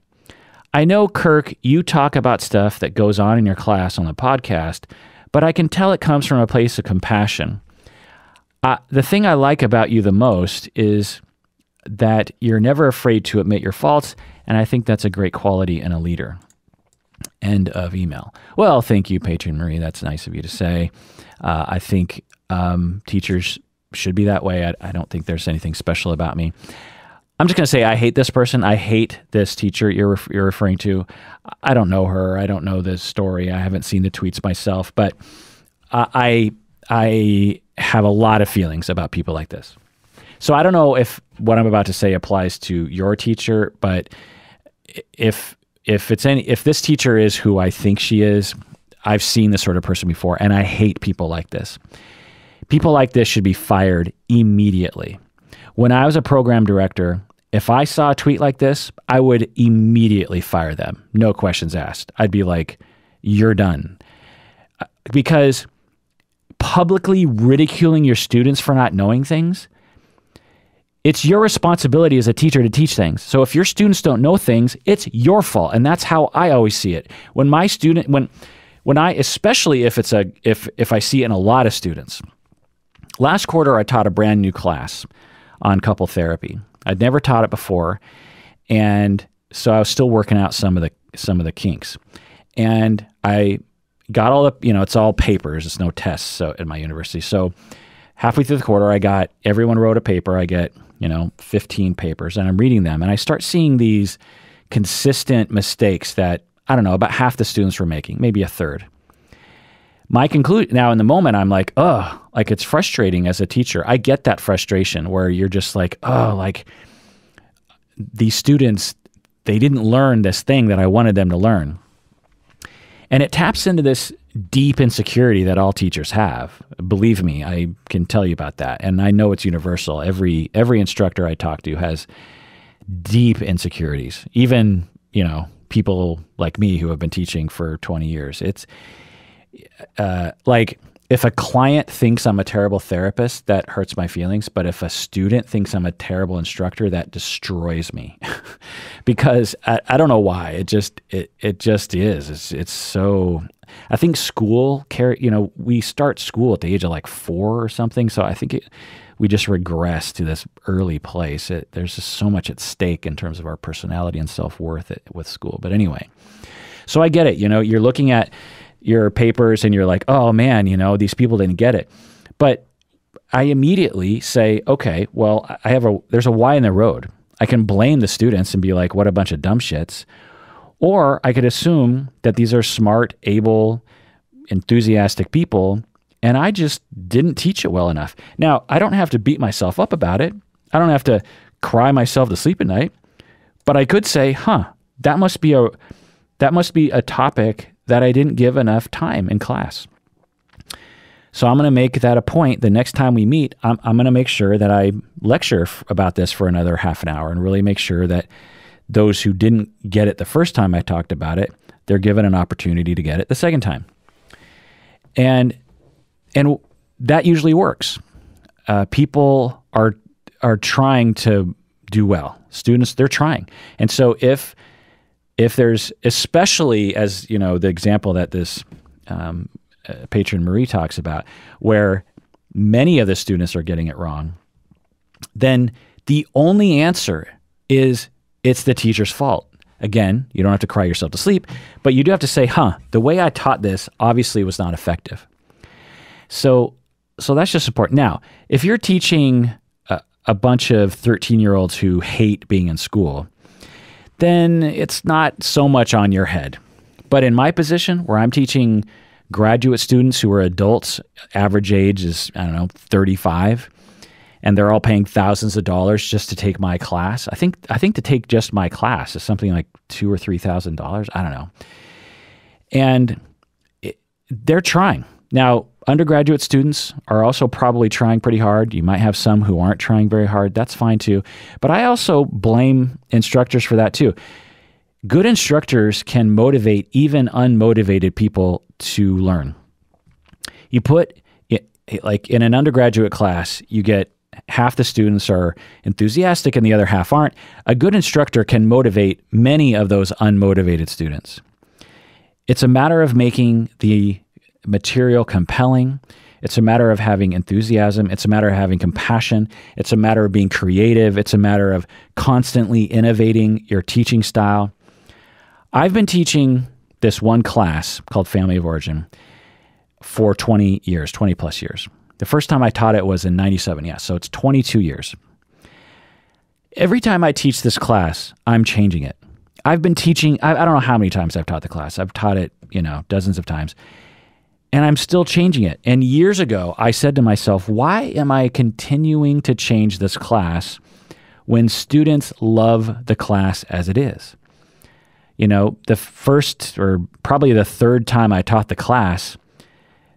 I know, Kirk, you talk about stuff that goes on in your class on the podcast, but I can tell it comes from a place of compassion. The thing I like about you the most is that you're never afraid to admit your faults, and I think that's a great quality in a leader. End of email. Well, thank you, Patron Marie. That's nice of you to say. Uh, I think um, teachers should be that way. I, I, don't think there's anything special about me. I'm just going to say I hate this person. I hate this teacher you're, you're referring to. I don't know her. I don't know this story. I haven't seen the tweets myself, but I I have a lot of feelings about people like this. So I don't know if what I'm about to say applies to your teacher, but if if it's any if this teacher is who I think she is, I've seen this sort of person before and I hate people like this. People like this should be fired immediately. When I was a program director, if I saw a tweet like this, I would immediately fire them. No questions asked. I'd be like, "You're done." Uh, because publicly ridiculing your students for not knowing things, it's your responsibility as a teacher to teach things. So if your students don't know things, it's your fault. And that's how I always see it. When my student when when I especially if it's a if if I see it in a lot of students. Last quarter I taught a brand new class on couple therapy. I'd never taught it before and so I was still working out some of the some of the kinks. And I got all the, you know, it's all papers. It's no tests so at my university. So halfway through the quarter, I got everyone wrote a paper. I get, you know, 15 papers and I'm reading them and I start seeing these consistent mistakes that I don't know, about half the students were making, maybe a third. My conclude now in the moment, I'm like, oh, like it's frustrating as a teacher. I get that frustration where you're just like, oh, like these students, they didn't learn this thing that I wanted them to learn. And it taps into this deep insecurity that all teachers have. Believe me, I can tell you about that. And I know it's universal. Every every instructor I talk to has deep insecurities. Even, you know, people like me who have been teaching for 20 years. It's uh, like if a client thinks I'm a terrible therapist, that hurts my feelings. But if a student thinks I'm a terrible instructor, that destroys me, (laughs) because I, I, don't know why. It just it it just is. It's it's so. I think school care. You know, we start school at the age of like four or something. So I think it, we just regress to this early place. It, there's just so much at stake in terms of our personality and self worth with school. But anyway, so I get it. You know, you're looking at your papers and you're like, oh man, you know, these people didn't get it. But I immediately say, okay, well, I have a there's a why in the road. I can blame the students and be like, what a bunch of dumb shits. Or I could assume that these are smart, able, enthusiastic people, and I just didn't teach it well enough. Now, I don't have to beat myself up about it. I don't have to cry myself to sleep at night. But I could say, huh, that must be a that must be a topic that I didn't give enough time in class. So I'm going to make that a point. The next time we meet, I'm, I'm going to make sure that I lecture f- about this for another half an hour and really make sure that those who didn't get it the first time I talked about it, they're given an opportunity to get it the second time. And and that usually works. Uh, people are are trying to do well. Students, they're trying. And so if if there's especially as you know the example that this um, uh, patron Marie talks about, where many of the students are getting it wrong, then the only answer is it's the teacher's fault. Again, you don't have to cry yourself to sleep, but you do have to say, huh, the way I taught this obviously was not effective. So, so that's just important. Now, if you're teaching a, a bunch of 13 year olds who hate being in school, then it's not so much on your head. But in my position, where I'm teaching graduate students who are adults, average age is, I don't know, 35, and they're all paying thousands of dollars just to take my class. I think I think to take just my class is something like two or three thousand dollars. I don't know, and it, they're trying now. Undergraduate students are also probably trying pretty hard. You might have some who aren't trying very hard. That's fine too. But I also blame instructors for that too. Good instructors can motivate even unmotivated people to learn. You put like in an undergraduate class, you get half the students are enthusiastic and the other half aren't, a good instructor can motivate many of those unmotivated students. It's a matter of making the material compelling. It's a matter of having enthusiasm. It's a matter of having compassion. It's a matter of being creative. It's a matter of constantly innovating your teaching style. I've been teaching this one class called Family of Origin for 20 years, 20 plus years. The first time I taught it was in 97, yes. So it's 22 years. Every time I teach this class, I'm changing it. I've been teaching, I, don't know how many times I've taught the class. I've taught it, you know, dozens of times. And I'm still changing it. And years ago, I said to myself, why am I continuing to change this class when students love the class as it is? You know, the first or probably the third time I taught the class,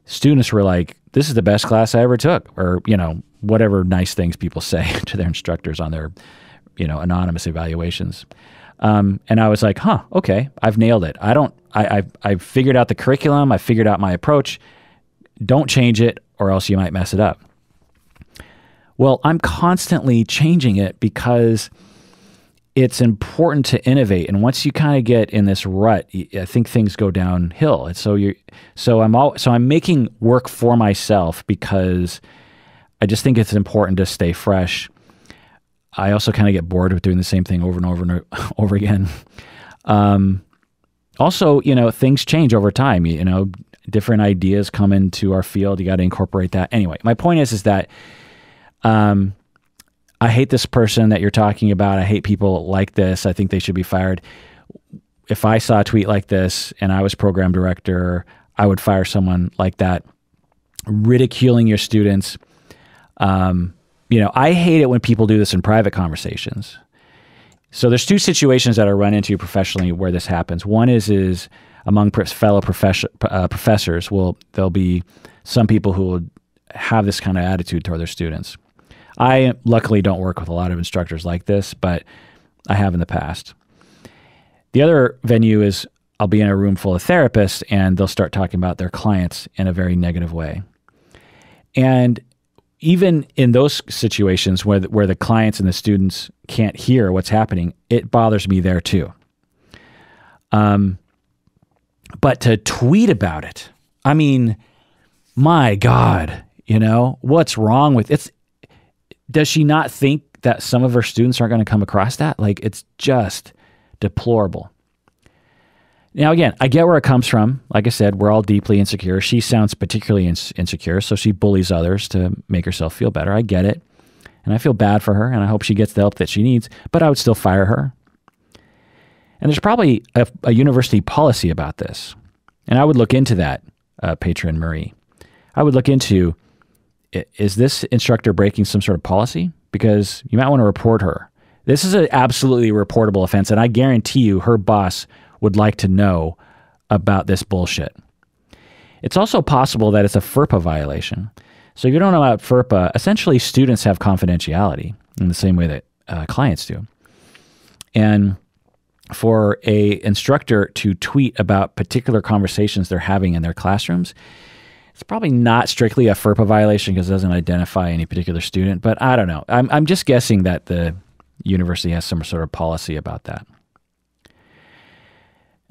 students were like, this is the best class I ever took, or, you know, whatever nice things people (laughs) say to their instructors on their, you know, anonymous evaluations. Um, and I was like, huh, okay, I've nailed it. I don't, I, I've, I've figured out the curriculum. I figured out my approach. Don't change it or else you might mess it up. Well, I'm constantly changing it because it's important to innovate. And once you kind of get in this rut, I think things go downhill. And so you so I'm all so I'm making work for myself because I just think it's important to stay fresh. I also kind of get bored with doing the same thing over and over and (laughs) over again. Um, also, you know, things change over time. You, you know, different ideas come into our field. You got to incorporate that. Anyway, my point is, is that um, I hate this person that you're talking about. I hate people like this. I think they should be fired. If I saw a tweet like this and I was program director, I would fire someone like that, ridiculing your students. Um, you know, I hate it when people do this in private conversations. So there's two situations that I run into professionally where this happens. One is is among fellow professor, uh, professors. Will there'll be some people who will have this kind of attitude toward their students. I luckily don't work with a lot of instructors like this, but I have in the past. The other venue is I'll be in a room full of therapists and they'll start talking about their clients in a very negative way. And even in those situations where the, where the clients and the students can't hear what's happening, it bothers me there too. Um, but to tweet about it, I mean, my God, you know what's wrong with it's does she not think that some of her students aren't going to come across that? Like it's just deplorable. Now, again, I get where it comes from. Like I said, we're all deeply insecure. She sounds particularly insecure, so she bullies others to make herself feel better. I get it. And I feel bad for her, and I hope she gets the help that she needs, but I would still fire her. And there's probably a, a university policy about this. And I would look into that, uh, patron Marie. I would look into is this instructor breaking some sort of policy? Because you might want to report her. This is an absolutely reportable offense, and I guarantee you her boss would like to know about this bullshit. It's also possible that it's a FERPA violation. So if you don't know about FERPA, essentially students have confidentiality in the same way that uh, clients do. And for a instructor to tweet about particular conversations they're having in their classrooms, it's probably not strictly a FERPA violation because it doesn't identify any particular student, but I don't know. I'm, I'm just guessing that the university has some sort of policy about that.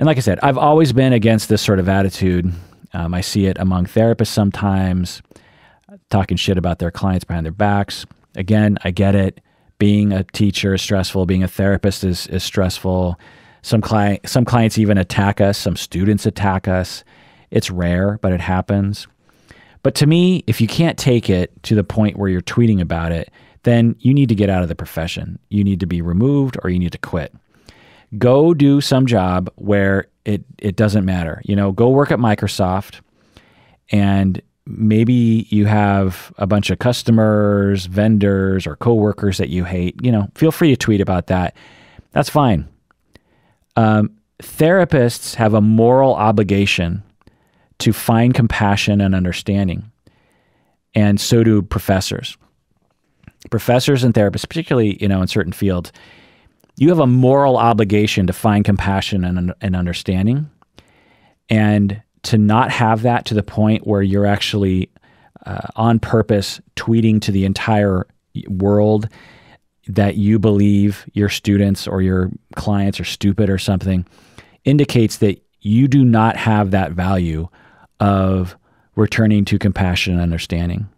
And like I said, I've always been against this sort of attitude. Um, I see it among therapists sometimes, talking shit about their clients behind their backs. Again, I get it. Being a teacher is stressful. Being a therapist is, is stressful. Some client, some clients even attack us. Some students attack us. It's rare, but it happens. But to me, if you can't take it to the point where you're tweeting about it, then you need to get out of the profession. You need to be removed or you need to quit. Go do some job where it it doesn't matter. You know, go work at Microsoft and maybe you have a bunch of customers, vendors or coworkers that you hate. You know, feel free to tweet about that. That's fine. Um, therapists have a moral obligation to find compassion and understanding. And so do professors. Professors and therapists, particularly, you know, in certain fields, you have a moral obligation to find compassion and, and understanding. And to not have that to the point where you're actually uh, on purpose tweeting to the entire world that you believe your students or your clients are stupid or something indicates that you do not have that value of returning to compassion and understanding.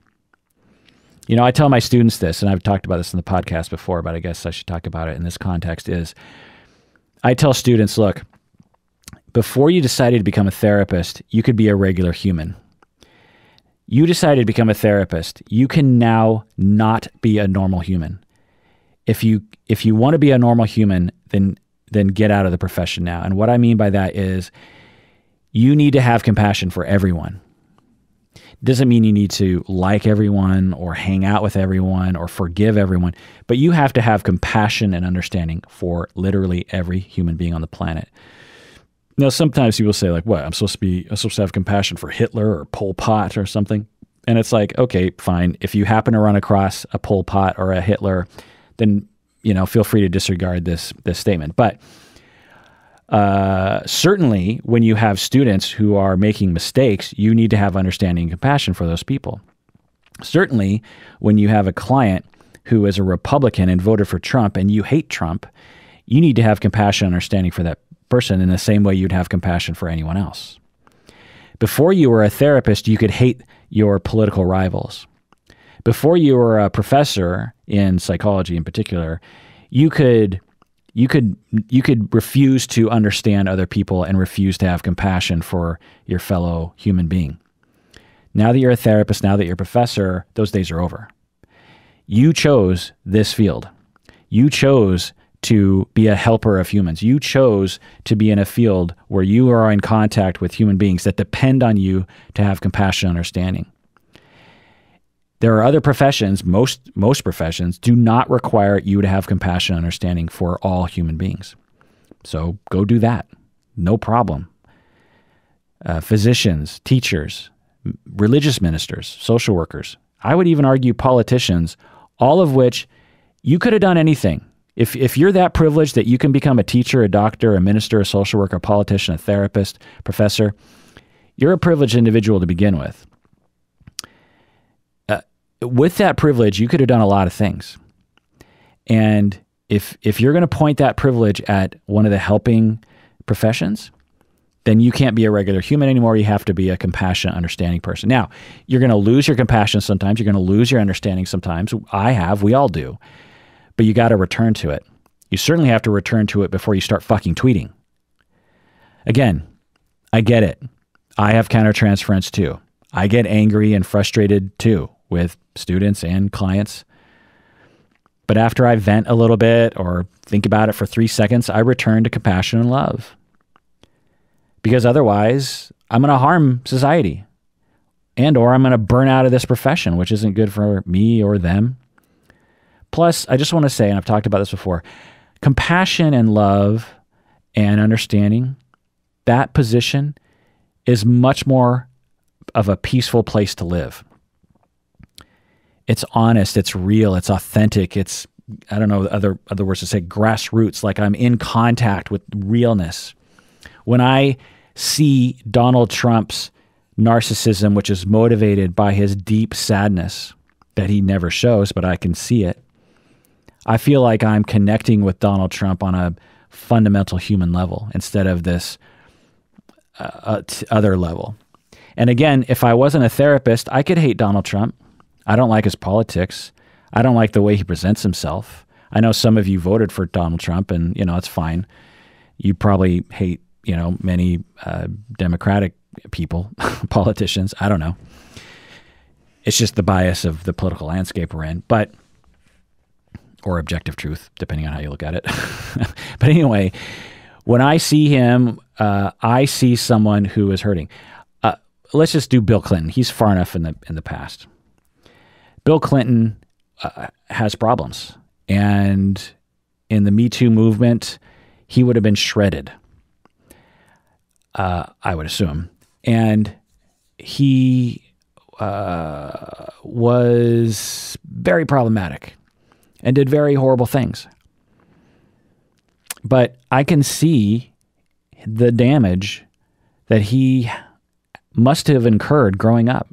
You know, I tell my students this, and I've talked about this in the podcast before, but I guess I should talk about it in this context is I tell students, look, before you decided to become a therapist, you could be a regular human. You decided to become a therapist, you can now not be a normal human. If you if you want to be a normal human, then then get out of the profession now. And what I mean by that is you need to have compassion for everyone. Doesn't mean you need to like everyone or hang out with everyone or forgive everyone, but you have to have compassion and understanding for literally every human being on the planet. Now, sometimes people say, like, what? I'm supposed to be, I'm supposed to have compassion for Hitler or Pol Pot or something. And it's like, okay, fine. If you happen to run across a Pol Pot or a Hitler, then, you know, feel free to disregard this, this statement. But uh, certainly, when you have students who are making mistakes, you need to have understanding and compassion for those people. Certainly, when you have a client who is a Republican and voted for Trump and you hate Trump, you need to have compassion and understanding for that person in the same way you'd have compassion for anyone else. Before you were a therapist, you could hate your political rivals. Before you were a professor in psychology in particular, you could you could you could refuse to understand other people and refuse to have compassion for your fellow human being. Now that you're a therapist, now that you're a professor, those days are over. You chose this field. You chose to be a helper of humans. You chose to be in a field where you are in contact with human beings that depend on you to have compassion and understanding. There are other professions, most most professions do not require you to have compassion and understanding for all human beings. So go do that. No problem. Uh, physicians, teachers, religious ministers, social workers. I would even argue politicians, all of which you could have done anything. If, if you're that privileged that you can become a teacher, a doctor, a minister, a social worker, a politician, a therapist, professor, you're a privileged individual to begin with with that privilege, you could have done a lot of things. And if if you're going to point that privilege at one of the helping professions, then you can't be a regular human anymore. You have to be a compassionate, understanding person. Now, you're going to lose your compassion sometimes. You're going to lose your understanding sometimes. I have. We all do. But you got to return to it. You certainly have to return to it before you start fucking tweeting. Again, I get it. I have countertransference too. I get angry and frustrated too with students and clients. But after I vent a little bit or think about it for three seconds, I return to compassion and love. Because otherwise, I'm going to harm society and or I'm going to burn out of this profession, which isn't good for me or them. Plus, I just want to say, and I've talked about this before, compassion and love and understanding, that position is much more of a peaceful place to live it's honest, it's real, it's authentic, it's I don't know other other words to say grassroots, like I'm in contact with realness. When I see Donald Trump's narcissism, which is motivated by his deep sadness that he never shows, but I can see it. I feel like I'm connecting with Donald Trump on a fundamental human level instead of this uh, uh other level. And again, if I wasn't a therapist, I could hate Donald Trump. I don't like his politics. I don't like the way he presents himself. I know some of you voted for Donald Trump, and you know it's fine. You probably hate, you know, many uh, Democratic people, (laughs) politicians. I don't know. It's just the bias of the political landscape we're in, but or objective truth, depending on how you look at it. (laughs) but anyway, when I see him, uh, I see someone who is hurting. Uh, let's just do Bill Clinton. He's far enough in the in the past. Bill Clinton uh, has problems, and in the Me Too movement, he would have been shredded. Uh, I would assume, and he uh, was very problematic and did very horrible things. But I can see the damage that he must have incurred growing up.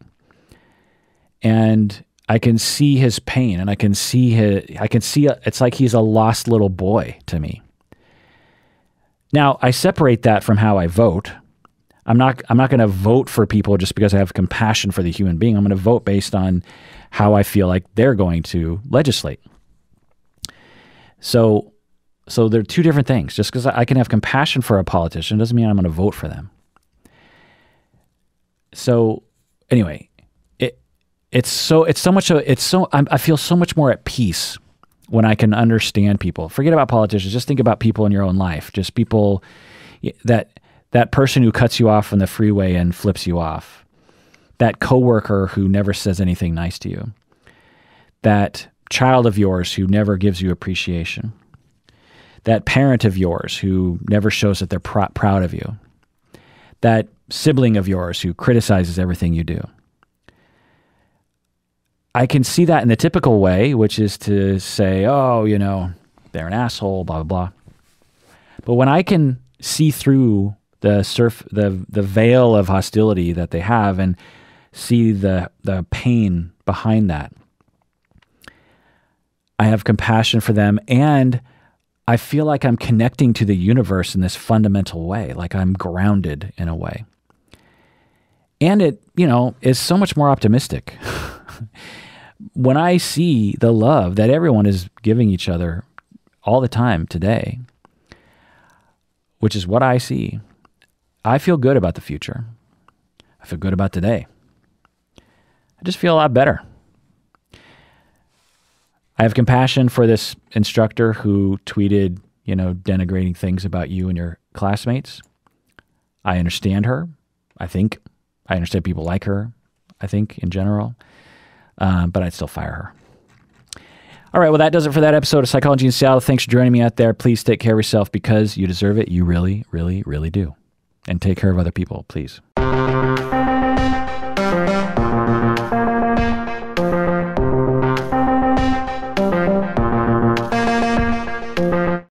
And I can see his pain and I can see his, I can see a, it's like he's a lost little boy to me. Now, I separate that from how I vote. I'm not I'm not going to vote for people just because I have compassion for the human being. I'm going to vote based on how I feel like they're going to legislate. So so they're two different things. Just because I can have compassion for a politician doesn't mean I'm going to vote for them. So anyway, it's so it's so much a, it's so I'm, I feel so much more at peace when I can understand people. Forget about politicians. Just think about people in your own life. Just people that that person who cuts you off on the freeway and flips you off. That coworker who never says anything nice to you. That child of yours who never gives you appreciation. That parent of yours who never shows that they're pr- proud of you. That sibling of yours who criticizes everything you do. I can see that in the typical way, which is to say, oh, you know, they're an asshole, blah, blah, blah. But when I can see through the surf the the veil of hostility that they have and see the the pain behind that. I have compassion for them and I feel like I'm connecting to the universe in this fundamental way, like I'm grounded in a way. And it, you know, is so much more optimistic. (laughs) when I see the love that everyone is giving each other all the time today, which is what I see, I feel good about the future. I feel good about today. I just feel a lot better. I have compassion for this instructor who tweeted, you know, denigrating things about you and your classmates. I understand her. I think I understand people like her. I think in general, um, but I'd still fire her. All right, well, that does it for that episode of Psychology in Seattle. Thanks for joining me out there. Please take care of yourself because you deserve it. You really, really, really do and take care of other people, please.